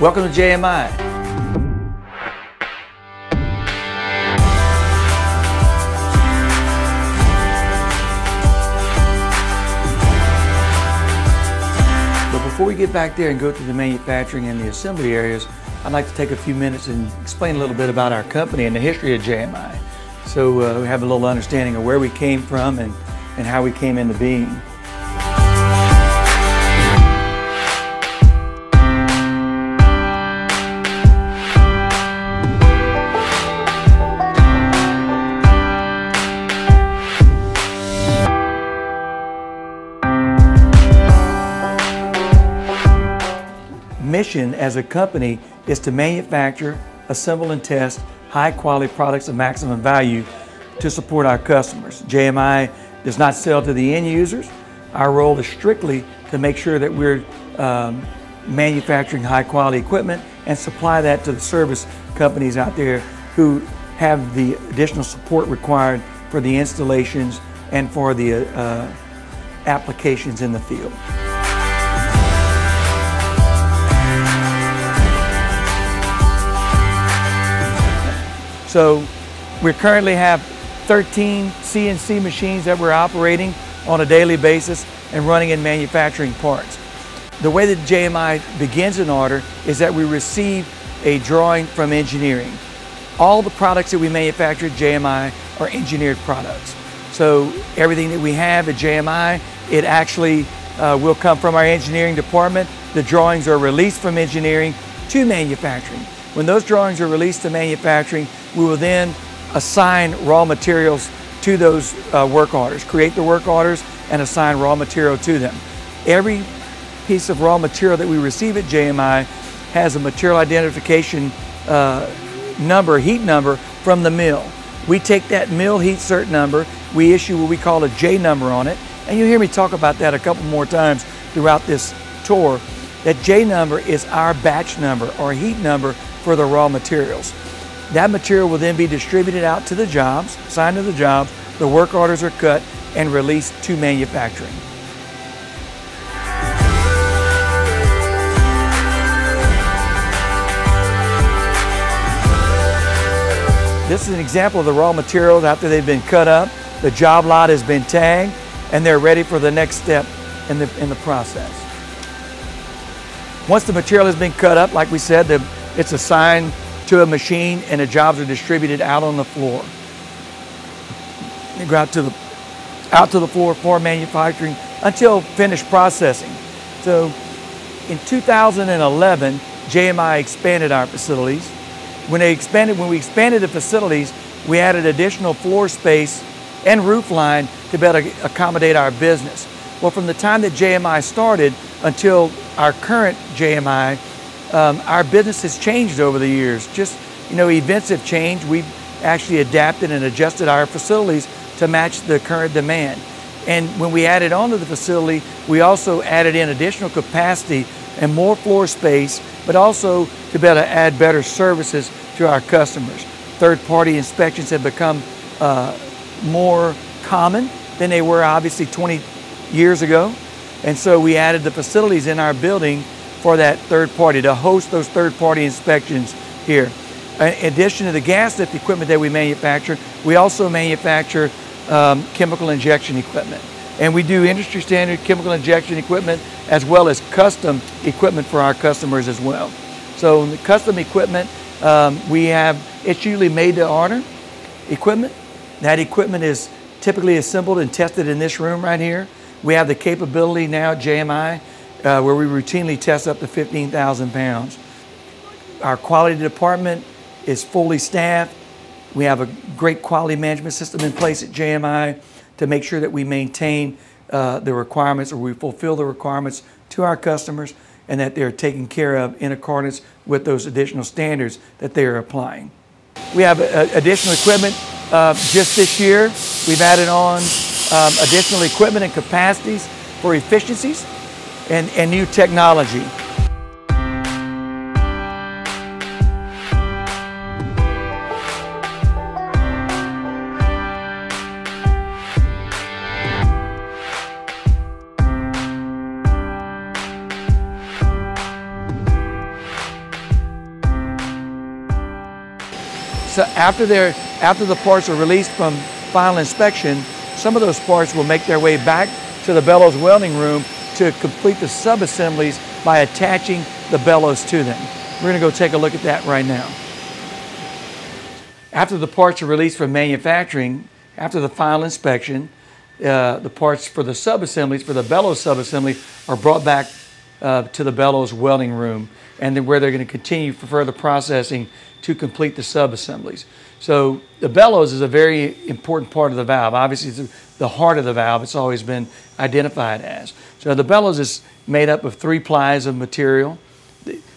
Welcome to JMI. But before we get back there and go through the manufacturing and the assembly areas, I'd like to take a few minutes and explain a little bit about our company and the history of JMI. So uh, we have a little understanding of where we came from and, and how we came into being. Mission as a company is to manufacture, assemble, and test high quality products of maximum value to support our customers. JMI does not sell to the end users. Our role is strictly to make sure that we're um, manufacturing high quality equipment and supply that to the service companies out there who have the additional support required for the installations and for the uh, applications in the field. So we currently have 13 CNC machines that we're operating on a daily basis and running in manufacturing parts. The way that JMI begins an order is that we receive a drawing from engineering. All the products that we manufacture at JMI are engineered products. So everything that we have at JMI, it actually uh, will come from our engineering department. The drawings are released from engineering to manufacturing. When those drawings are released to manufacturing, we will then assign raw materials to those uh, work orders, create the work orders and assign raw material to them. Every piece of raw material that we receive at JMI has a material identification uh, number, heat number from the mill. We take that mill heat cert number, we issue what we call a J number on it, and you'll hear me talk about that a couple more times throughout this tour. That J number is our batch number or heat number for the raw materials. That material will then be distributed out to the jobs, signed to the jobs, the work orders are cut and released to manufacturing. This is an example of the raw materials after they've been cut up. The job lot has been tagged and they're ready for the next step in the, in the process. Once the material has been cut up, like we said, the, it's assigned to a machine and the jobs are distributed out on the floor. They go out to the, out to the floor for manufacturing until finished processing. So in 2011, JMI expanded our facilities. When they expanded, when we expanded the facilities, we added additional floor space and roof line to better accommodate our business. Well, from the time that JMI started until our current JMI, um, our business has changed over the years. Just, you know, events have changed. We've actually adapted and adjusted our facilities to match the current demand. And when we added on to the facility, we also added in additional capacity and more floor space, but also to be able to add better services to our customers. Third-party inspections have become uh, more common than they were obviously 20 years ago. And so we added the facilities in our building for that third party, to host those third party inspections here. In addition to the gas lift equipment that we manufacture, we also manufacture um, chemical injection equipment. And we do industry standard chemical injection equipment as well as custom equipment for our customers as well. So the custom equipment, um, we have, it's usually made to order equipment. That equipment is typically assembled and tested in this room right here. We have the capability now at JMI uh, where we routinely test up to 15,000 pounds. Our quality department is fully staffed. We have a great quality management system in place at JMI to make sure that we maintain uh, the requirements or we fulfill the requirements to our customers and that they're taken care of in accordance with those additional standards that they are applying. We have uh, additional equipment uh, just this year. We've added on um, additional equipment and capacities for efficiencies and, and new technology. So after, after the parts are released from final inspection, some of those parts will make their way back to the bellows welding room to complete the sub-assemblies by attaching the bellows to them. We're going to go take a look at that right now. After the parts are released from manufacturing, after the final inspection, uh, the parts for the sub-assemblies, for the bellows sub-assembly, are brought back uh, to the bellows welding room and then where they're going to continue for further processing to complete the sub-assemblies. So the bellows is a very important part of the valve. Obviously, the heart of the valve. It's always been identified as. So the bellows is made up of three plies of material.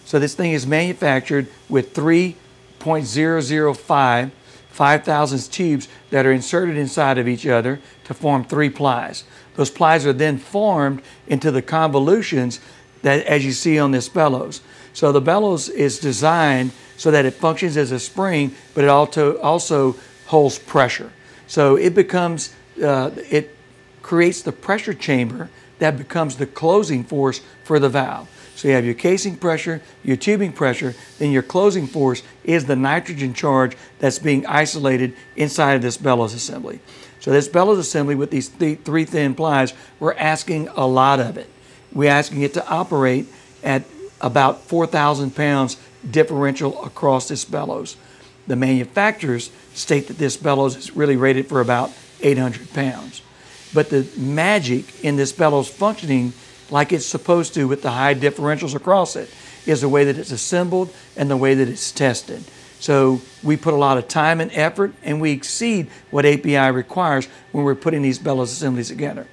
So this thing is manufactured with 3.005 5 thousandths tubes that are inserted inside of each other to form three plies. Those plies are then formed into the convolutions that as you see on this bellows. So the bellows is designed so that it functions as a spring, but it also, also holds pressure. So it becomes, uh, it creates the pressure chamber that becomes the closing force for the valve. So you have your casing pressure, your tubing pressure, then your closing force is the nitrogen charge that's being isolated inside of this bellows assembly. So this bellows assembly with these th three thin plies, we're asking a lot of it. We're asking it to operate at about 4,000 pounds differential across this bellows. The manufacturers state that this bellows is really rated for about 800 pounds. But the magic in this bellows functioning like it's supposed to with the high differentials across it is the way that it's assembled and the way that it's tested. So we put a lot of time and effort and we exceed what API requires when we're putting these bellows assemblies together.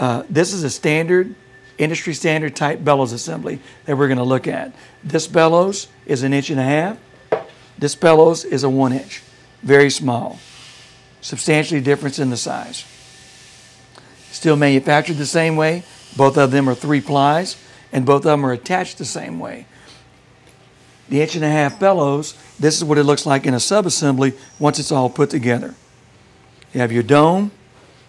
Uh, this is a standard, industry standard type bellows assembly that we're going to look at. This bellows is an inch and a half. This bellows is a one inch, very small, substantially difference in the size. Still manufactured the same way, both of them are three plies, and both of them are attached the same way. The inch and a half bellows, this is what it looks like in a subassembly once it's all put together. You have your dome,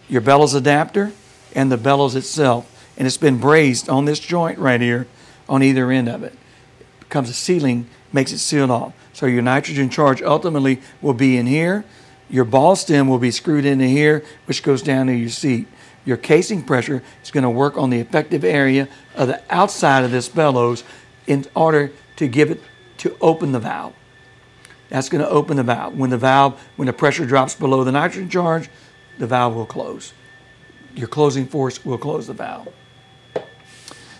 your bellows adapter, and the bellows itself. And it's been brazed on this joint right here on either end of it. it becomes a sealing, makes it sealed off. So your nitrogen charge ultimately will be in here. Your ball stem will be screwed into here, which goes down to your seat your casing pressure is going to work on the effective area of the outside of this bellows in order to give it to open the valve. That's going to open the valve. When the valve, when the pressure drops below the nitrogen charge, the valve will close. Your closing force will close the valve.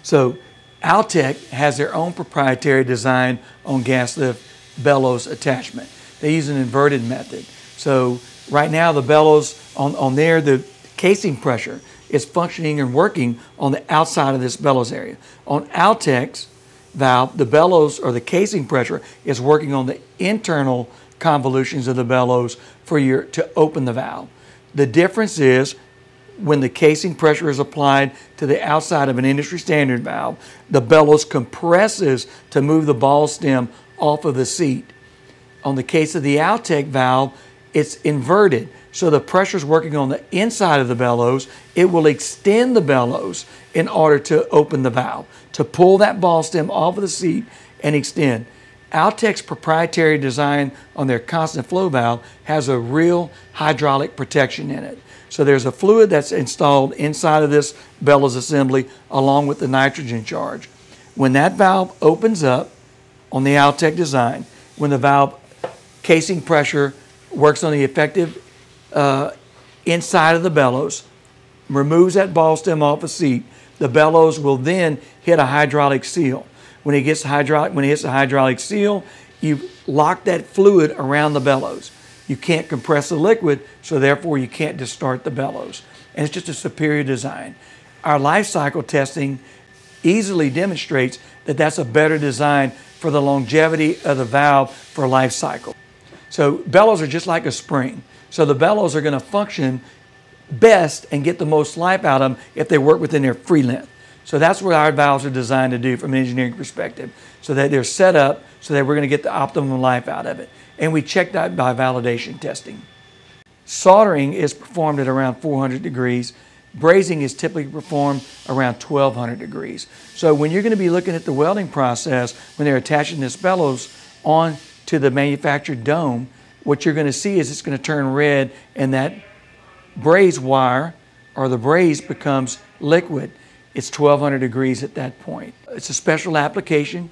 So Altec has their own proprietary design on gas lift bellows attachment. They use an inverted method. So right now the bellows on, on there, the casing pressure is functioning and working on the outside of this bellows area. On Altec's valve, the bellows or the casing pressure is working on the internal convolutions of the bellows for your to open the valve. The difference is when the casing pressure is applied to the outside of an industry standard valve, the bellows compresses to move the ball stem off of the seat. On the case of the Altec valve, it's inverted. So the pressure is working on the inside of the bellows. It will extend the bellows in order to open the valve, to pull that ball stem off of the seat and extend. Altec's proprietary design on their constant flow valve has a real hydraulic protection in it. So there's a fluid that's installed inside of this bellows assembly along with the nitrogen charge. When that valve opens up on the Altec design, when the valve casing pressure works on the effective uh, inside of the bellows, removes that ball stem off the seat. The bellows will then hit a hydraulic seal. When it gets hydraulic, when it hits a hydraulic seal, you lock that fluid around the bellows. You can't compress the liquid, so therefore you can't start the bellows. And it's just a superior design. Our life cycle testing easily demonstrates that that's a better design for the longevity of the valve for life cycle. So bellows are just like a spring. So the bellows are going to function best and get the most life out of them if they work within their free length. So that's what our valves are designed to do from an engineering perspective, so that they're set up so that we're going to get the optimum life out of it. And we check that by validation testing. Soldering is performed at around 400 degrees. Brazing is typically performed around 1200 degrees. So when you're going to be looking at the welding process, when they're attaching this bellows on to the manufactured dome, what you're going to see is it's going to turn red and that braze wire or the braze becomes liquid. It's 1200 degrees at that point. It's a special application.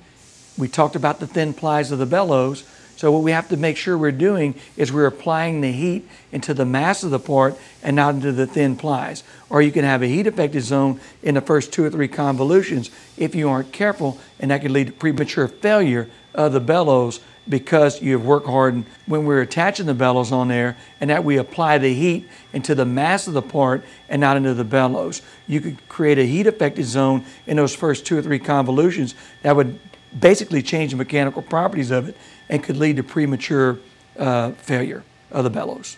We talked about the thin plies of the bellows. So what we have to make sure we're doing is we're applying the heat into the mass of the part and not into the thin plies. Or you can have a heat affected zone in the first two or three convolutions if you aren't careful and that could lead to premature failure of the bellows because you have work hardened when we're attaching the bellows on there and that we apply the heat into the mass of the part and not into the bellows. You could create a heat affected zone in those first two or three convolutions that would basically change the mechanical properties of it and could lead to premature uh, failure of the bellows.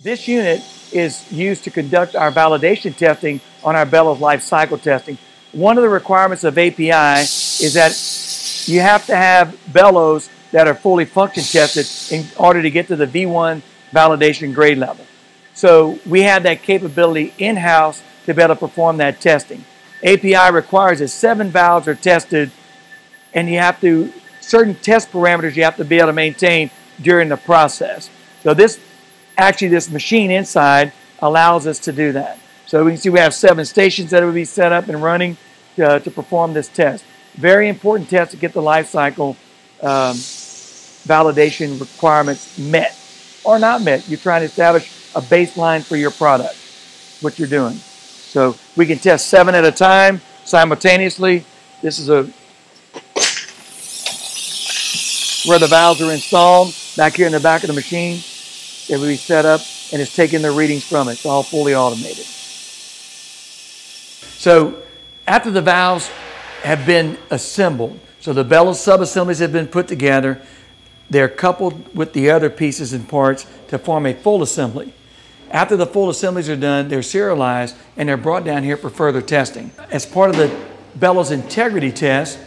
This unit is used to conduct our validation testing on our bellows life cycle testing. One of the requirements of API is that you have to have bellows that are fully function tested in order to get to the V1 validation grade level. So we have that capability in-house to be able to perform that testing. API requires that seven valves are tested and you have to, certain test parameters you have to be able to maintain during the process. So this, actually this machine inside allows us to do that. So we can see we have seven stations that will be set up and running to, to perform this test. Very important test to get the life cycle um, validation requirements met or not met. You're trying to establish a baseline for your product, what you're doing. So we can test seven at a time simultaneously. This is a where the valves are installed back here in the back of the machine. It will be set up and it's taking the readings from it. It's all fully automated. So after the valves have been assembled, so the bellows sub-assemblies have been put together, they're coupled with the other pieces and parts to form a full assembly. After the full assemblies are done, they're serialized and they're brought down here for further testing. As part of the bellows integrity test,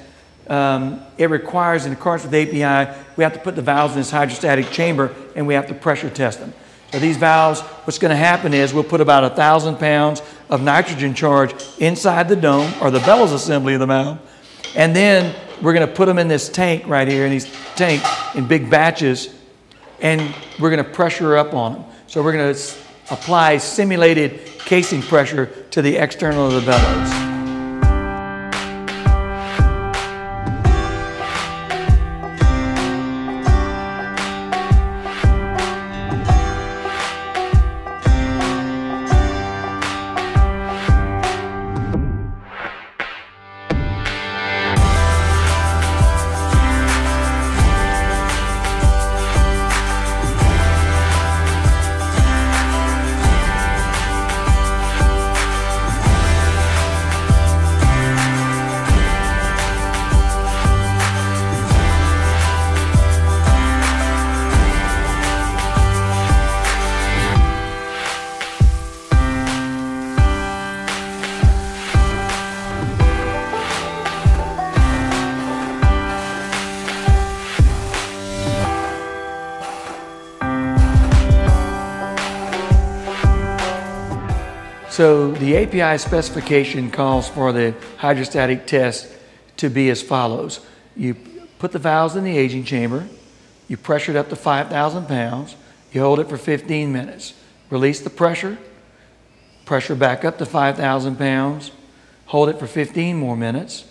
um, it requires, in accordance with API, we have to put the valves in this hydrostatic chamber and we have to pressure test them. So these valves, what's going to happen is we'll put about a thousand pounds of nitrogen charge inside the dome or the bellows assembly of the valve, and then we're going to put them in this tank right here, in these tanks in big batches, and we're going to pressure up on them. So we're going to apply simulated casing pressure to the external of the bellows. So the API specification calls for the hydrostatic test to be as follows. You put the valves in the aging chamber, you pressure it up to 5,000 pounds, you hold it for 15 minutes, release the pressure, pressure back up to 5,000 pounds, hold it for 15 more minutes,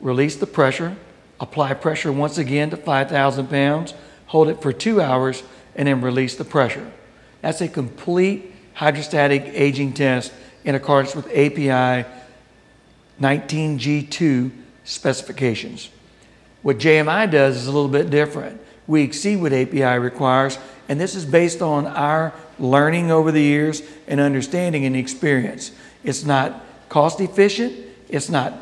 release the pressure, apply pressure once again to 5,000 pounds, hold it for two hours, and then release the pressure. That's a complete hydrostatic aging test in accordance with API 19G2 specifications. What JMI does is a little bit different. We exceed what API requires, and this is based on our learning over the years and understanding and experience. It's not cost efficient, it's not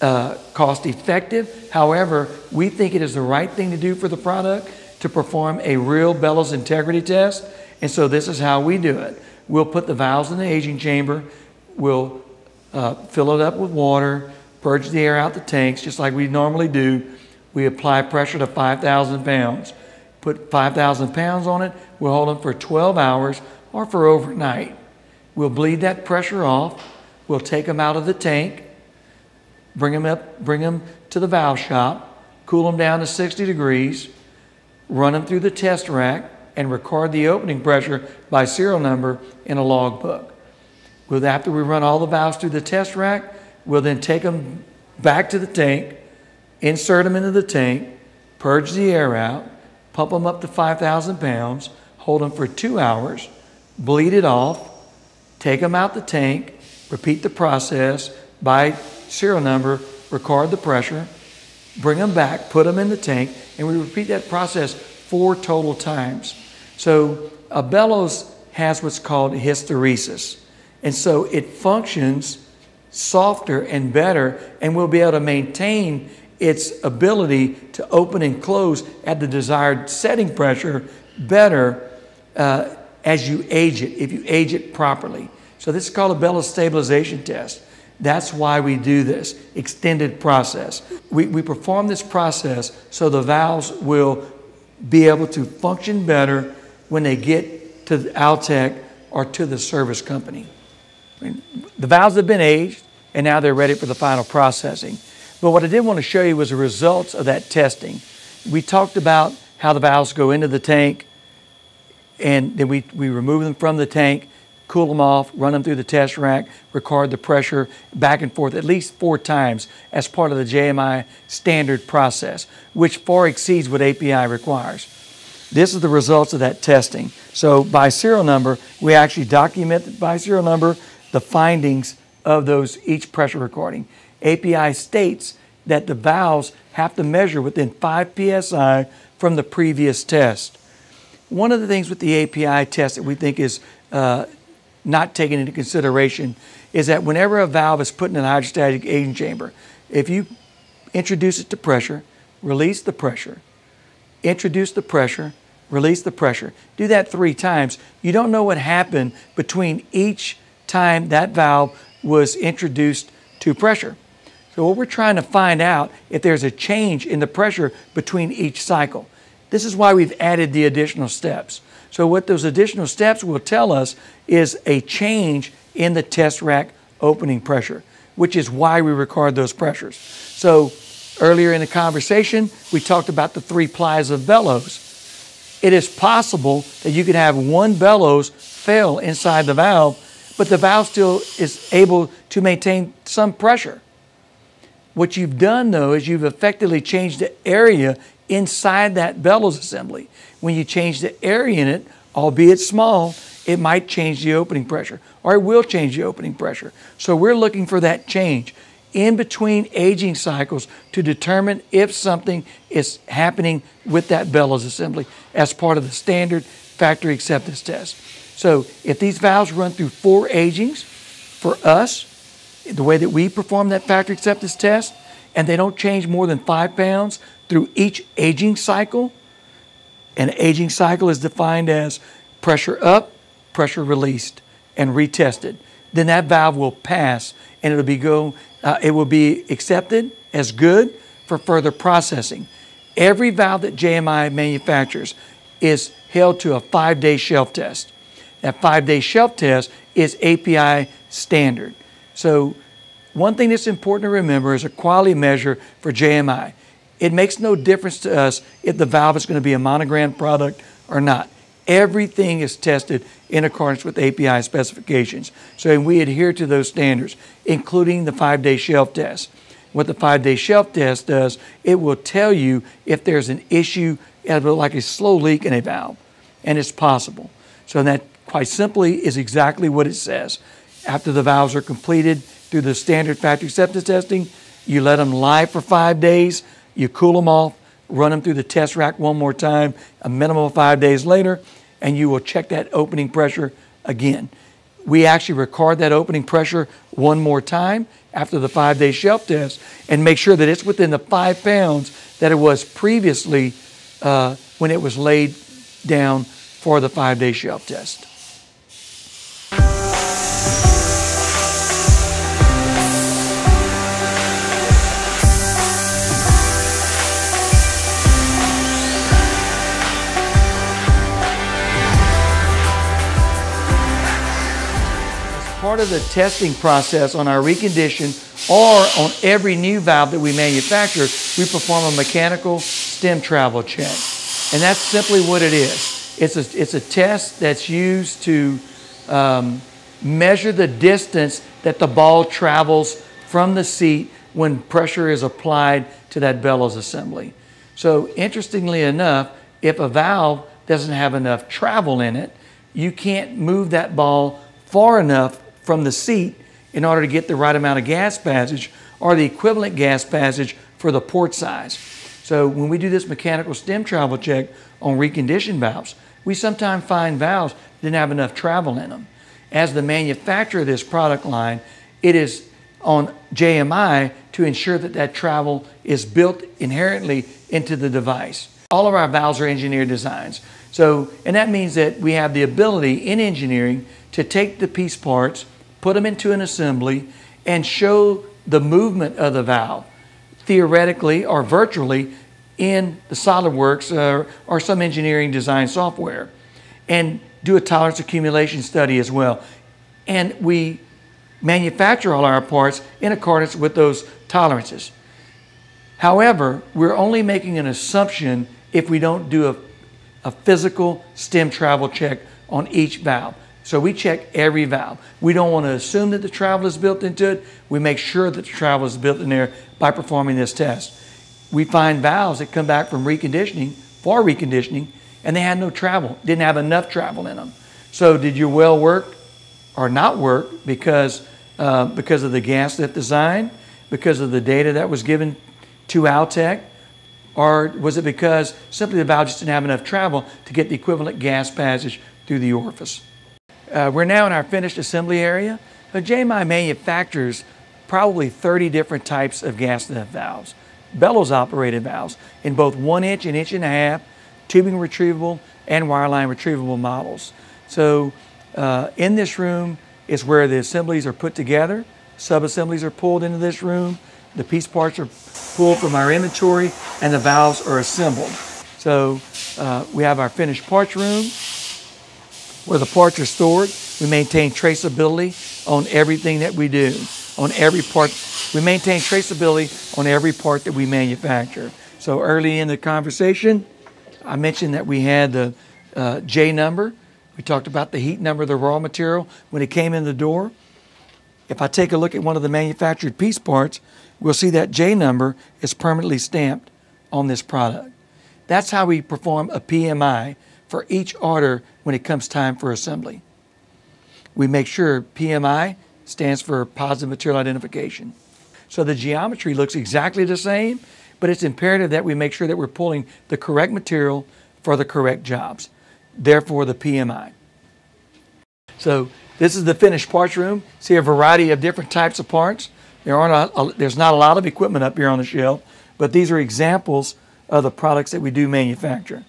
uh, cost effective. However, we think it is the right thing to do for the product to perform a real bellows integrity test, and so this is how we do it. We'll put the valves in the aging chamber. We'll uh, fill it up with water, purge the air out the tanks, just like we normally do. We apply pressure to 5,000 pounds. Put 5,000 pounds on it. We'll hold them for 12 hours or for overnight. We'll bleed that pressure off. We'll take them out of the tank, bring them up, bring them to the valve shop, cool them down to 60 degrees, run them through the test rack, and record the opening pressure by serial number in a logbook. Well, after we run all the valves through the test rack, we'll then take them back to the tank, insert them into the tank, purge the air out, pump them up to 5,000 pounds, hold them for two hours, bleed it off, take them out the tank, repeat the process by serial number, record the pressure, bring them back, put them in the tank, and we repeat that process four total times. So a bellows has what's called hysteresis. And so it functions softer and better and will be able to maintain its ability to open and close at the desired setting pressure better uh, as you age it, if you age it properly. So this is called a bellows stabilization test. That's why we do this extended process. We, we perform this process so the valves will be able to function better when they get to Altec or to the service company. The valves have been aged and now they're ready for the final processing. But what I did want to show you was the results of that testing. We talked about how the valves go into the tank and then we, we remove them from the tank cool them off, run them through the test rack, record the pressure back and forth at least four times as part of the JMI standard process, which far exceeds what API requires. This is the results of that testing. So by serial number, we actually document by serial number the findings of those each pressure recording. API states that the valves have to measure within 5 psi from the previous test. One of the things with the API test that we think is uh, not taken into consideration is that whenever a valve is put in an hydrostatic aging chamber, if you introduce it to pressure, release the pressure, introduce the pressure, release the pressure, do that three times, you don't know what happened between each time that valve was introduced to pressure. So what we're trying to find out if there's a change in the pressure between each cycle. This is why we've added the additional steps. So what those additional steps will tell us is a change in the test rack opening pressure, which is why we record those pressures. So earlier in the conversation, we talked about the three plies of bellows. It is possible that you could have one bellows fail inside the valve, but the valve still is able to maintain some pressure. What you've done though is you've effectively changed the area inside that bellows assembly. When you change the area in it, albeit small, it might change the opening pressure or it will change the opening pressure. So we're looking for that change in between aging cycles to determine if something is happening with that bellows assembly as part of the standard factory acceptance test. So if these valves run through four agings for us, the way that we perform that factory acceptance test, and they don't change more than five pounds through each aging cycle, an aging cycle is defined as pressure up, pressure released, and retested. Then that valve will pass and it'll be go, uh, it will be accepted as good for further processing. Every valve that JMI manufactures is held to a five-day shelf test. That five-day shelf test is API standard. So one thing that's important to remember is a quality measure for JMI. It makes no difference to us if the valve is going to be a monogram product or not. Everything is tested in accordance with API specifications. So we adhere to those standards, including the five-day shelf test. What the five-day shelf test does, it will tell you if there's an issue like a slow leak in a valve, and it's possible. So that quite simply is exactly what it says. After the valves are completed through the standard factory acceptance testing, you let them lie for five days, you cool them off, run them through the test rack one more time, a minimum of five days later, and you will check that opening pressure again. We actually record that opening pressure one more time after the five day shelf test and make sure that it's within the five pounds that it was previously uh, when it was laid down for the five day shelf test. Part of the testing process on our recondition or on every new valve that we manufacture, we perform a mechanical stem travel check. And that's simply what it is. It's a, it's a test that's used to um, measure the distance that the ball travels from the seat when pressure is applied to that bellows assembly. So interestingly enough, if a valve doesn't have enough travel in it, you can't move that ball far enough from the seat in order to get the right amount of gas passage or the equivalent gas passage for the port size. So when we do this mechanical stem travel check on reconditioned valves, we sometimes find valves didn't have enough travel in them. As the manufacturer of this product line, it is on JMI to ensure that that travel is built inherently into the device. All of our valves are engineered designs. So, and that means that we have the ability in engineering to take the piece parts, put them into an assembly, and show the movement of the valve theoretically or virtually in the SolidWorks uh, or some engineering design software and do a tolerance accumulation study as well. And we manufacture all our parts in accordance with those tolerances. However, we're only making an assumption if we don't do a, a physical stem travel check on each valve. So we check every valve. We don't want to assume that the travel is built into it. We make sure that the travel is built in there by performing this test. We find valves that come back from reconditioning, for reconditioning, and they had no travel, didn't have enough travel in them. So did your well work or not work because, uh, because of the gas lift design, because of the data that was given to Altec, or was it because simply the valve just didn't have enough travel to get the equivalent gas passage through the orifice? Uh, we're now in our finished assembly area. So JMI manufactures probably 30 different types of gas lift valves, bellows operated valves in both one inch and inch and a half, tubing retrievable and wireline retrievable models. So uh, in this room is where the assemblies are put together. Sub-assemblies are pulled into this room. The piece parts are pulled from our inventory and the valves are assembled. So uh, we have our finished parts room where the parts are stored. We maintain traceability on everything that we do, on every part. We maintain traceability on every part that we manufacture. So early in the conversation, I mentioned that we had the uh, J number. We talked about the heat number of the raw material when it came in the door. If I take a look at one of the manufactured piece parts, we'll see that J number is permanently stamped on this product. That's how we perform a PMI for each order when it comes time for assembly. We make sure PMI stands for positive material identification. So the geometry looks exactly the same, but it's imperative that we make sure that we're pulling the correct material for the correct jobs. Therefore, the PMI. So this is the finished parts room. See a variety of different types of parts. There aren't a, a, there's not a lot of equipment up here on the shelf, but these are examples of the products that we do manufacture.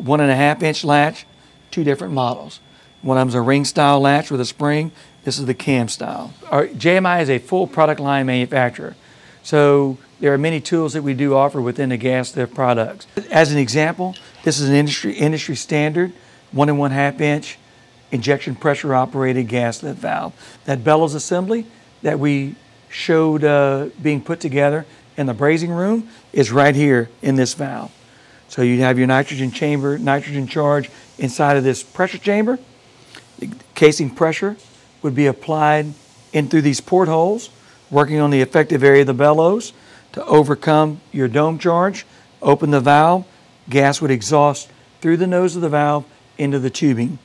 One and a half inch latch, two different models. One of them's a ring style latch with a spring. This is the cam style. Our, JMI is a full product line manufacturer. So there are many tools that we do offer within the gas lift products. As an example, this is an industry, industry standard, one and one half inch injection pressure operated gas lift valve. That bellows assembly that we showed uh, being put together in the brazing room is right here in this valve. So you have your nitrogen chamber, nitrogen charge inside of this pressure chamber. The casing pressure would be applied in through these portholes, working on the effective area of the bellows to overcome your dome charge. Open the valve, gas would exhaust through the nose of the valve into the tubing.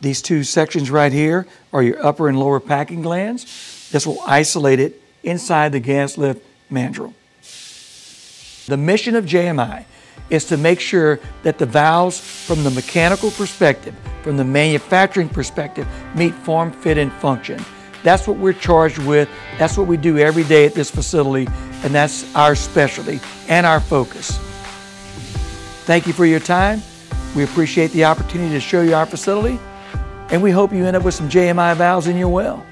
These two sections right here are your upper and lower packing glands. This will isolate it inside the gas lift mandrel. The mission of JMI is to make sure that the valves from the mechanical perspective, from the manufacturing perspective, meet form, fit, and function. That's what we're charged with. That's what we do every day at this facility, and that's our specialty and our focus. Thank you for your time. We appreciate the opportunity to show you our facility, and we hope you end up with some JMI valves in your well.